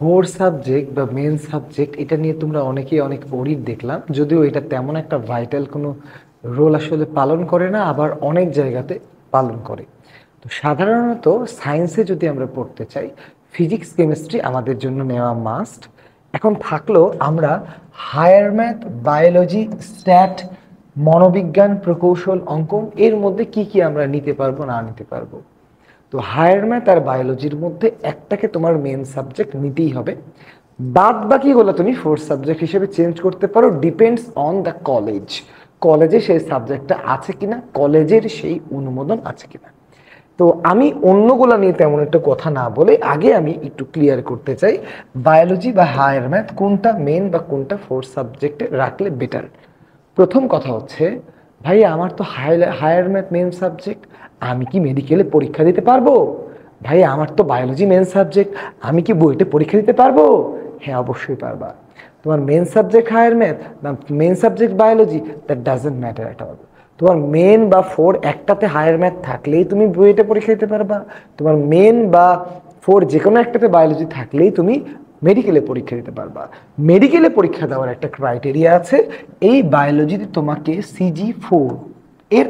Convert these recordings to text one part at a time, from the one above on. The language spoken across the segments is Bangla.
ফোর সাবজেক্ট বা মেন সাবজেক্ট এটা নিয়ে তোমরা অনেকেই অনেক অডিট দেখলাম, যদিও এটা তেমন একটা ভাইটাল কোনো রোল আসলে পালন করে না, আবার অনেক জায়গাতে পালন করে। তো সাধারণত সায়েন্সে যদি আমরা পড়তে চাই ফিজিক্স কেমিস্ট্রি আমাদের জন্য নেওয়া মাস্ট এখন থাকল আমরা হায়ার ম্যাথ বায়োলজি স্ট্যাট মনোবিজ্ঞান, প্রকৌশল অঙ্কন এর মধ্যে কি কি আমরা নিতে পারব, না নিতে পারব? তো হায়ার ম্যাথ আর বায়োলজির মধ্যে একটাকে তোমার মেন সাবজেক্ট নিতেই হবে। বাদ বাকিগুলো তুমি ফোর্থ সাবজেক্ট হিসেবে চেঞ্জ করতে পারো ডিপেন্ডস অন দ্য কলেজ কলেজে সেই সাবজেক্টটা আছে কিনা কলেজের সেই অনুমোদন আছে কিনা। তো আমি অন্যগুলো নিয়ে তেমন একটা কথা না বলে আগে আমি একটু ক্লিয়ার করতে চাই বায়োলজি বা হায়ার ম্যাথ কোনটা মেন বা কোনটা ফোর্থ সাবজেক্টে রাখলে বেটার প্রথম কথা হচ্ছে ভাই আমার তো হায়ার ম্যাথ মেন সাবজেক্ট আমি কি মেডিকেলে পরীক্ষা দিতে পারব? ভাই আমার তো বায়োলজি মেন সাবজেক্ট আমি কি বইতে পরীক্ষা দিতে পারব? হ্যাঁ অবশ্যই পারবা। তোমার মেন সাবজেক্ট হায়ার ম্যাথ না main subject biology that doesn't matter all তোমার মেন বা ফোর একটাতে হায়ার ম্যাথ থাকলেই তুমি বইতে পরীক্ষা দিতে পারবা। তোমার মেন বা ফোর যে কোনো একটাতে বায়োলজি থাকলেই তুমি মেডিকেলে পরীক্ষা দিতে পারবা। মেডিকেলে পরীক্ষা দেওয়ার একটা ক্রাইটেরিয়া আছে, এই বায়োলজিতে তোমাকে সিজি ফোর এর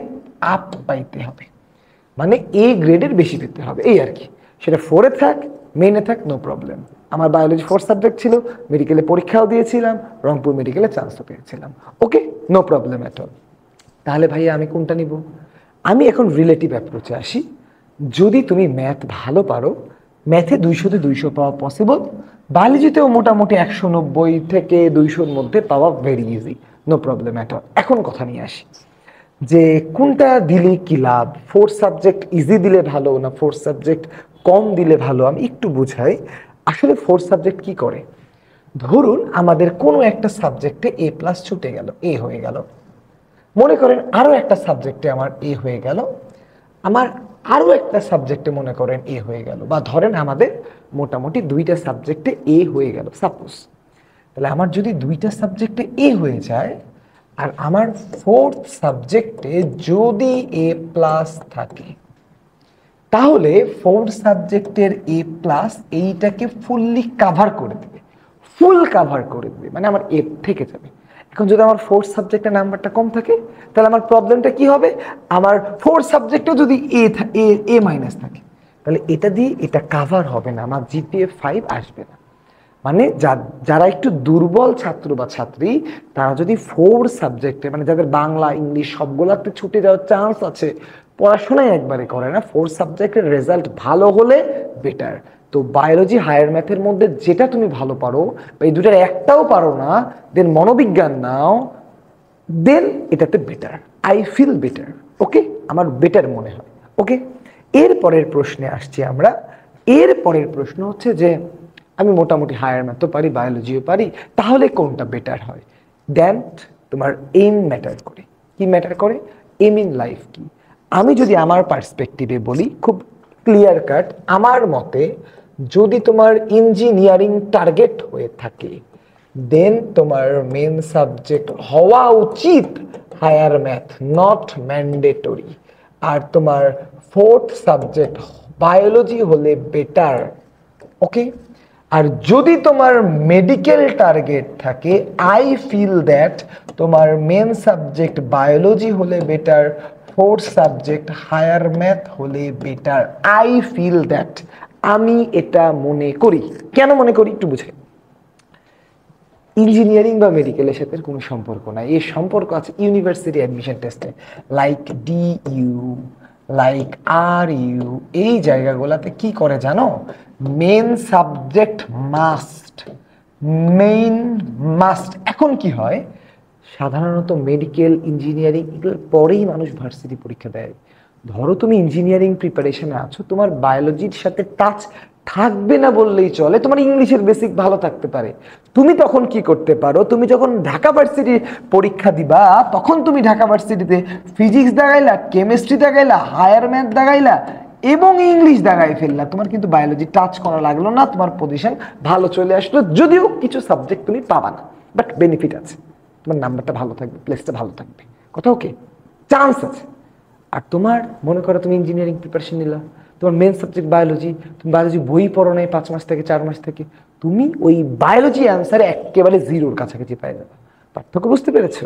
আপ পাইতে হবে। মানে এ গ্রেডের বেশি পেতে হবে, এই আর কি। সেটা ফোরে থাক মেনে থাক নো প্রবলেম আমার বায়োলজি ফোর সাবজেক্ট ছিল মেডিকেলে পরীক্ষাও দিয়েছিলাম, রংপুর মেডিকেলে চান্সও পেয়েছিলাম। Okay no problem at all তাহলে ভাইয়া আমি কোনটা নিব? আমি এখন রিলেটিভ অ্যাপ্রোচে আসি। যদি তুমি ম্যাথ ভালো পারো ম্যাথে দুইশোতে দুইশো পাওয়া পসিবল বায়োলজিতেও মোটামুটি একশো নব্বই থেকে দুইশোর মধ্যে পাওয়া very easy no problem at all এখন কথা নিয়ে আসি। যে কোনটা দিলে কি লাভ? ফোর সাবজেক্ট ইজি দিলে ভালো না ফোর সাবজেক্ট কম দিলে ভালো? আমি একটু বুঝাই। আসলে ফোর সাবজেক্ট কি করে? ধরুন আমাদের কোনো একটা সাবজেক্টে এ প্লাস ছুটে গেল এ হয়ে গেল। মনে করেন আরও একটা সাবজেক্টে আমার এ হয়ে গেল। আমার আরও একটা সাবজেক্টে মনে করেন এ হয়ে গেল। বা ধরেন আমাদের মোটামুটি দুইটা সাবজেক্টে এ হয়ে গেল সাপোজ তাহলে আমার যদি দুইটা সাবজেক্টে এ হয়ে যায়, আর আমার ফোর্থ সাবজেক্টে যদি এ প্লাস থাকে, তাহলে ফোর্থ সাবজেক্টের এ প্লাস এইটাকে ফুললি কাভার করে দেবে। ফুল কাভার করে দেবে মানে আমার এ থেকে যাবে। এখন যদি আমার ফোর্থ সাবজেক্টের নাম্বারটা কম থাকে, তাহলে আমার প্রবলেমটা কি হবে? আমার ফোর্থ সাবজেক্টেও যদি এ এ এ মাইনাস থাকে। তাহলে এটা দিয়ে এটা কাভার হবে না, আমার জিপিএ ফাইভ আসবে না। মানে যারা একটু দুর্বল ছাত্র বা ছাত্রী, তারা যদি ফোর সাবজেক্টে মানে যাদের বাংলা, ইংলিশ সবগুলোতে ছুটে যাওয়ার চান্স আছে, পড়াশোনায় একবারে করে না ফোর সাবজেক্টের রেজাল্ট ভালো হলে বেটার তো বায়োলজি হায়ার ম্যাথের মধ্যে যেটা তুমি ভালো পারো, বা এই দুটার একটাও পারো না দেন মনোবিজ্ঞান নাও দেন এটাতে better I feel better okay আমার বেটার মনে হয় ওকে এর পরের প্রশ্নে আসছি আমরা। এর পরের প্রশ্ন হচ্ছে যে, আমি মোটামুটি হায়ার ম্যাথও পারি বায়োলজিও পারি, তাহলে কোনটা বেটার হয়? দেন তোমার এম ম্যাটার করে। কি ম্যাটার করে? এম ইন লাইফ কি? আমি যদি আমার পার্সপেক্টিভে বলি, খুব ক্লিয়ার কাট আমার মতে যদি তোমার ইঞ্জিনিয়ারিং টার্গেট হয়ে থাকে দেন তোমার মেন সাবজেক্ট হওয়া উচিত হায়ার ম্যাথ নট ম্যান্ডেটরি আর তোমার ফোর্থ সাবজেক্ট বায়োলজি হলে বেটার ওকে আর যদি তোমার মেডিকেল টার্গেট থাকে আই ফিল দ্যাট তোমার মেন সাবজেক্ট বায়োলজি হলে better fourth subject higher math হলে বেটার আই ফিল দ্যাট আমি এটা মনে করি। কেন মনে করি? একটু বুঝে ইঞ্জিনিয়ারিং বা মেডিকেলের সাথে কোনো সম্পর্ক নাই। এর সম্পর্ক আছে ইউনিভার্সিটি অ্যাডমিশন টেস্টে। Like D U like R U এই জায়গাগুলোতে কি করে জানো? Main subject must main must এখন কি হয়? সাধারণত মেডিকেল ইঞ্জিনিয়ারিং এগুলোর পরেই মানুষ ভার্সিটি পরীক্ষা দেয়। ধরো তুমি ইঞ্জিনিয়ারিং প্রিপারেশনে আছো, তোমার বায়োলজির সাথে টাচ থাকবে না বললেই চলে, তোমার ইংলিশের বেসিক ভালো থাকতে পারে। তুমি তখন কি করতে পারো? তুমি যখন ঢাকা ভার্সিটির পরীক্ষা দিবা, তখন তুমি ঢাকা ভার্সিটিতে ফিজিক্স দেখাইলা কেমিস্ট্রি দেখাইলা হায়ার ম্যাথ দেখাইলা এবং ইংলিশ দাগাই ফেললা। তোমার কিন্তু বায়োলজি টাচ করা লাগল না, তোমার পজিশন ভালো চলে আসলো, যদিও কিছু সাবজেক্ট তুমি পাবা না বাট বেনিফিট আছে। তোমার নাম্বারটা ভালো থাকবে প্লেসটা ভালো থাকবে। কথা ওকে চান্স আছে। আর তোমার, মনে করো তুমি ইঞ্জিনিয়ারিং প্রিপারেশন নিলা তোমার মেন সাবজেক্ট বায়োলজি তুমি বায়োলজি বই পড়ো নাই পাঁচ মাস থেকে, চার মাস থেকে, তুমি ওই বায়োলজি অ্যান্সারে একেবারে জিরোর কাছাকাছি পাই যাবে। পার্থক্য বুঝতে পেরেছ?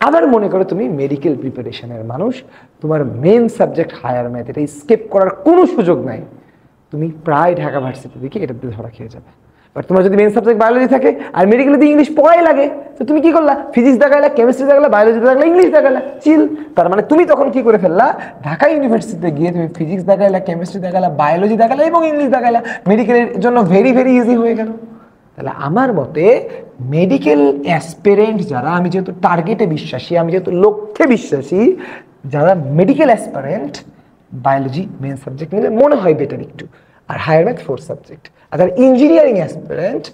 আবার মনে করো তুমি মেডিকেল প্রিপারেশনের মানুষ, তোমার মেন সাবজেক্ট হায়ার ম্যাথ এটা স্কেপ করার কোনো সুযোগ নাই। তুমি প্রায় ঢাকা ভার্সিটি দিকে এটা দিয়ে ধরা খেয়ে যাবে। বাট তোমার যদি মেন সাবজেক্ট বায়োলজি থাকে, আর মেডিকেলে ইংলিশ পড়াই লাগে, তো তুমি কি করলা? ফিজিক্স দেখাইলা কেমিস্ট্রি দেখালা বায়োলজি দেখালা ইংলিশ দেখালা চিল তার মানে তুমি তখন কি করে ফেললা? ঢাকা ইউনিভার্সিটিতে গিয়ে তুমি ফিজিক্স দেখাইলা কেমিস্ট্রি দেখালা বায়োলজি দেখালা এবং ইংলিশ দেখাইলা। মেডিকেলের জন্য ভেরি ভেরি ইজি হয়ে গেল। তাহলে আমার মতে মেডিকেল অ্যাসপিরেন্ট যারা, আমি যেহেতু টার্গেটে বিশ্বাসী, আমি যেহেতু লক্ষ্যে বিশ্বাসী, যারা medical aspirant biology main subject নিলে মনে হয় বেটার একটু। আর হায়ার ম্যাথ ফোর্থ সাবজেক্ট আর যারা engineering aspirant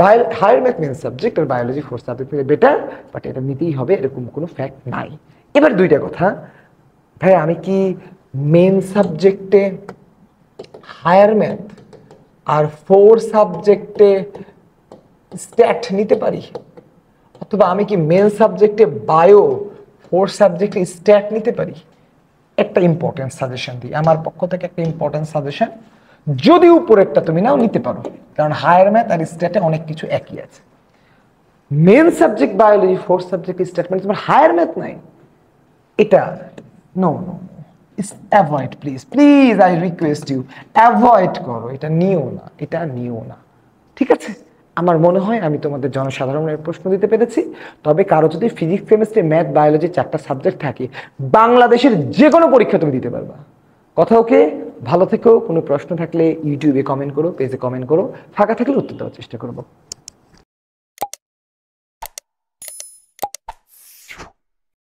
bio higher math main subject R biology four subject better but এটা নিতেই হবে, এরকম কোনো ফ্যাক্ট নাই। এবার দুইটা কথা, ভাই আমি কি মেন সাবজেক্টে হায়ার ম্যাথ আর ফোর সাবজেক্টে স্ট্যাট নিতে পারি? অথবা আমি কি মেন সাবজেক্টে বায়ো ফোর সাবজেক্টে স্ট্যাট নিতে পারি? একটা ইম্পর্টেন্ট সাজেশন দিই। আমার পক্ষ থেকে একটা ইম্পর্টেন্ট সাজেশন যদি উপরেরটা তুমি নাও, নিতে পারো। কারণ হায়ার ম্যাথ আর স্ট্যাটে অনেক কিছু একই আছে। Main subject biology fourth subject statement তোমার হায়ার ম্যাথ নাই। এটা no no is avoid please please I request you avoid করো। এটা নিও না, এটা নিও না। ঠিক আছে? আমার মনে হয় আমি তোমাদের জনসাধারণের প্রশ্ন দিতে পেরেছি। তবে কারও যদি ফিজিক্স কেমিস্ট্রি ম্যাথ বায়োলজি চারটা সাবজেক্ট থাকে, বাংলাদেশের যে কোনো পরীক্ষা তুমি দিতে পারবা। কথা ওকে? ভালো থেকেও কোনো প্রশ্ন থাকলে ইউটিউবে কমেন্ট করো পেজে কমেন্ট করো, ফাঁকা থাকলে উত্তর দেওয়ার চেষ্টা করব।